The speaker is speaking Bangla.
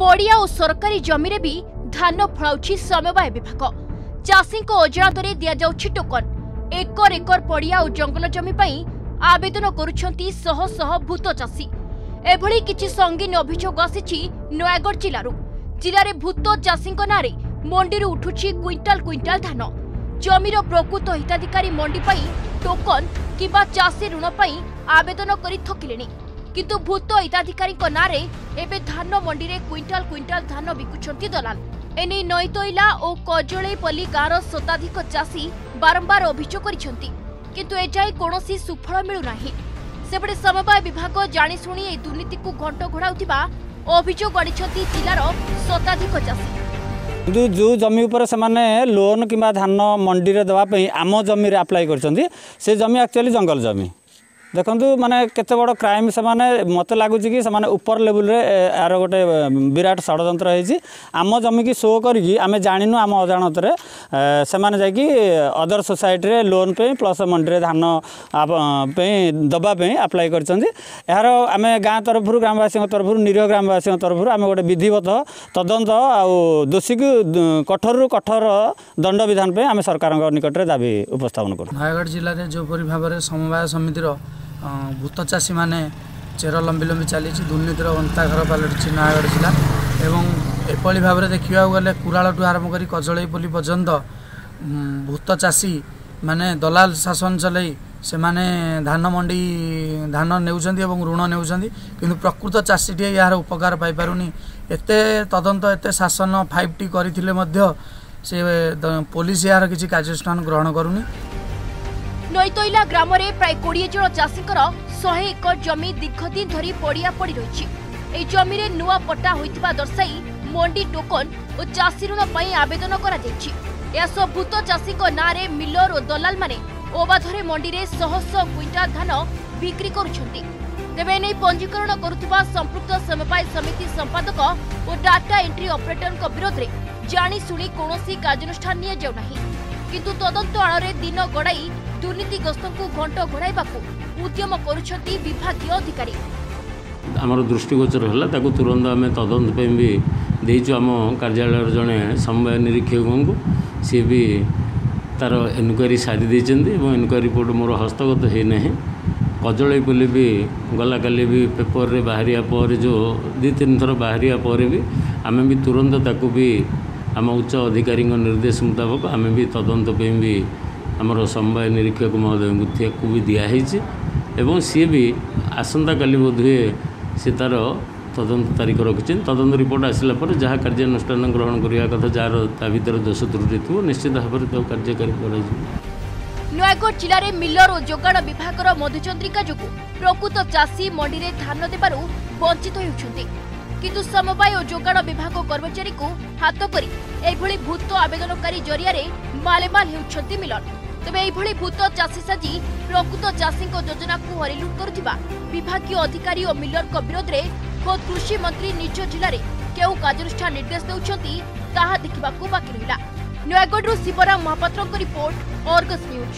ପଡ଼ିଆ ଓ ସରକାରୀ ଜମିରେ ବି ଧାନ ଫଳାଉଛି ସମବାୟ ବିଭାଗ ଚାଷୀଙ୍କ ଅଜାଣତରେ ଦିଆଯାଉଛି ଟୋକନ ଏକର ଏକର ପଡ଼ିଆ ଓ ଜଙ୍ଗଲ ଜମି ପାଇଁ ଆବେଦନ କରୁଛନ୍ତି ଶହ ଶହ ଭୂତ ଚାଷୀ ଏଭଳି କିଛି ସଙ୍ଗୀନ ଅଭିଯୋଗ ଆସିଛି ନୟାଗଡ଼ ଜିଲ୍ଲାରୁ ଜିଲ୍ଲାରେ ଭୂତ ଚାଷୀଙ୍କ ନାଁରେ ମଣ୍ଡିରୁ ଉଠୁଛି କ୍ୱିଣ୍ଟାଲ କ୍ୱିଣ୍ଟାଲ ଧାନ ଜମିର ପ୍ରକୃତ ହିତାଧିକାରୀ ମଣ୍ଡି ପାଇଁ ଟୋକନ କିମ୍ବା ଚାଷୀ ଋଣ ପାଇଁ ଆବେଦନ କରି ଥକିଲେଣି କିନ୍ତୁ ଭୂତ ହିତାଧିକାରୀଙ୍କ ନାଁରେ ଏବେ ଧାନ ମଣ୍ଡିରେ କ୍ୱିଣ୍ଟାଲ କ୍ୱିଣ୍ଟାଲ ଧାନ ବିକୁଛନ୍ତି ଦଲାଲ ଏନେଇ ନଈତୋଇଲା ଓ କଜଳେଇପଲ୍ଲୀ ଗାଁର ଶତାଧିକ ଚାଷୀ ବାରମ୍ବାର ଅଭିଯୋଗ କରିଛନ୍ତି କିନ୍ତୁ ଏଯାଏଁ କୌଣସି ସୁଫଳ ମିଳୁନାହିଁ ସେପଟେ ସମବାୟ ବିଭାଗ ଜାଣିଶୁଣି ଏହି ଦୁର୍ନୀତିକୁ ଘଣ୍ଟ ଘୋଡ଼ାଉଥିବା ଅଭିଯୋଗ ଆଣିଛନ୍ତି ଜିଲ୍ଲାର ଶତାଧିକ ଚାଷୀ କିନ୍ତୁ ଯେଉଁ ଜମି ଉପରେ ସେମାନେ ଲୋନ୍ କିମ୍ବା ଧାନ ମଣ୍ଡିରେ ଦେବା ପାଇଁ ଆମ ଜମିରେ ଆପ୍ଲାଏ କରିଛନ୍ତି ସେ ଜମି ଆକ୍ଚୁଆଲି ଜଙ୍ଗଲ ଜମି देख्नु मेतेबड क्राइम से समाने मत लाग कि समा उपर लेबुल या गोटे विराट षडन्त है आम जमिकि सो गरिक आमे जा आम अजाणतर त्योसटी लोन पे प्लस मन्ट्रे धान दबाई अप्लाइ गरि तरफु ग्रामवासी तरफु निरह ग्रामवासी तरफु गए विधि तदन आउँ दोषीको को कठोर कठोर विधान दण्डविधानी सरकार निकटले दाबी उपस्पन गर्छु नयग जिल्ला जोपरि भावर समवाय समिति ଭୂତ ଚାଷୀମାନେ ଚେର ଲମ୍ବି ଲମ୍ବି ଚାଲିଛି ଦୁର୍ନୀତିର ଅନ୍ତାଘର ପାଲଟିଛି ନୟାଗଡ଼ ଜିଲ୍ଲା ଏବଂ ଏଭଳି ଭାବରେ ଦେଖିବାକୁ ଗଲେ କୁରାଳଠୁ ଆରମ୍ଭ କରି କଜଳେଇ ପୋଲି ପର୍ଯ୍ୟନ୍ତ ଭୂତ ଚାଷୀ ମାନେ ଦଲାଲ ଶାସନ ଚଲେଇ ସେମାନେ ଧାନ ମଣ୍ଡି ଧାନ ନେଉଛନ୍ତି ଏବଂ ଋଣ ନେଉଛନ୍ତି କିନ୍ତୁ ପ୍ରକୃତ ଚାଷୀଟିଏ ଏହାର ଉପକାର ପାଇପାରୁନି ଏତେ ତଦନ୍ତ ଏତେ ଶାସନ ଫାଇଭ୍ ଟି କରିଥିଲେ ମଧ୍ୟ ସେ ପୋଲିସ ଏହାର କିଛି କାର୍ଯ୍ୟାନୁଷ୍ଠାନ ଗ୍ରହଣ କରୁନି নৈতইলা গ্রামের প্রায় কোড়ি জন চাষীঙ্কর শহে একর জমি দীর্ঘদিন ধর পড়িয়া পড়ি রয়েছে এই জমিরে নূয়া পটা হয়ে দর্শাই মন্ডি টোকন ও চাষী ঋণ পাই আবেদন করা যাইছি এসব ভূত চাষী না মিলর ও দলাল মানে অবাধরে মন্ডি শহ শহ কুইন্টাল ধান বিক্রি করছেন তেবে এনে পঞ্জীকরণ করুবা সম্পৃক্ত সমবায় সমিতি সম্পাদক ও ডাটা এন্ট্রি অপরেটর বিরোধে জাশুণি কৌশি কার্যানুষ্ঠান নিয়ে যাও না কিন্তু তদন্ত আড়ে দিন গড়াই ଦୁର୍ନୀତିଗ୍ରସ୍ତଙ୍କୁ ଘଣ୍ଟ ଘୋଡ଼ାଇବାକୁ ଉଦ୍ୟମ କରୁଛନ୍ତି ବିଭାଗୀୟ ଅଧିକାରୀ ଆମର ଦୃଷ୍ଟିଗୋଚର ହେଲା ତାକୁ ତୁରନ୍ତ ଆମେ ତଦନ୍ତ ପାଇଁ ବି ଦେଇଛୁ ଆମ କାର୍ଯ୍ୟାଳୟର ଜଣେ ସମବାୟ ନିରୀକ୍ଷକଙ୍କୁ ସିଏ ବି ତା'ର ଏନକ୍ୱାରି ସାରି ଦେଇଛନ୍ତି ଏବଂ ଏନକ୍ୱାରି ରିପୋର୍ଟ ମୋର ହସ୍ତଗତ ହୋଇନାହିଁ କଜଳେଇ ବୋଲି ବି ଗଲାକାଲି ବି ପେପରରେ ବାହାରିବା ପରେ ଯେଉଁ ଦୁଇ ତିନି ଥର ବାହାରିବା ପରେ ବି ଆମେ ବି ତୁରନ୍ତ ତାକୁ ବି ଆମ ଉଚ୍ଚ ଅଧିକାରୀଙ୍କ ନିର୍ଦ୍ଦେଶ ମୁତାବକ ଆମେ ବି ତଦନ୍ତ ପାଇଁ ବି ଆମର ସମବାୟ ନିରୀକ୍ଷକ ମହୋଦୟଙ୍କୁ ବି ଦିଆହେଇଛି ଏବଂ ସିଏ ବି ଆସନ୍ତାକାଲି ବୋଧହୁଏ ସେ ତା'ର ତଦନ୍ତ ତାରିଖ ରଖିଛନ୍ତି ତଦନ୍ତ ରିପୋର୍ଟ ଆସିଲା ପରେ ଯାହା କାର୍ଯ୍ୟାନୁଷ୍ଠାନ ଗ୍ରହଣ କରିବା କଥା ଯାହାର ତା ଭିତରେ ଦୋଷ ତ୍ରୁଟି ଥିବ ନିଶ୍ଚିତ ଭାବରେ ତାକୁ କାର୍ଯ୍ୟକାରୀ କରାଯିବ ନୟାଗଡ଼ ଜିଲ୍ଲାରେ ମିଲର ଓ ଯୋଗାଣ ବିଭାଗର ମଧୁଚନ୍ଦ୍ରିକା ଯୋଗୁଁ ପ୍ରକୃତ ଚାଷୀ ମଣ୍ଡିରେ ଧାନ ଦେବାରୁ ବଞ୍ଚିତ ହେଉଛନ୍ତି କିନ୍ତୁ ସମବାୟ ଓ ଯୋଗାଣ ବିଭାଗ କର୍ମଚାରୀଙ୍କୁ ହାତ କରି ଏଭଳି ଭୂତ ଆବେଦନକାରୀ ଜରିଆରେ ମାଲେମାଲ ହେଉଛନ୍ତି ମିଲନ তবে এইভাবে ভূত চাষী সাজি প্রকৃত চাষী যোজনা হরিলুট করুবা বিভাগীয় অধিকারী ও মিলর বিরোধে খোদ কৃষি মন্ত্রী নিজ জেলার কেউ কার্যানুষ্ঠান নির্দেশ দেউଛନ୍ତି তাহা দেখা বাকি রহলা ନୟାଗଡ଼ରୁ Shibaram Mohapatra report Argus news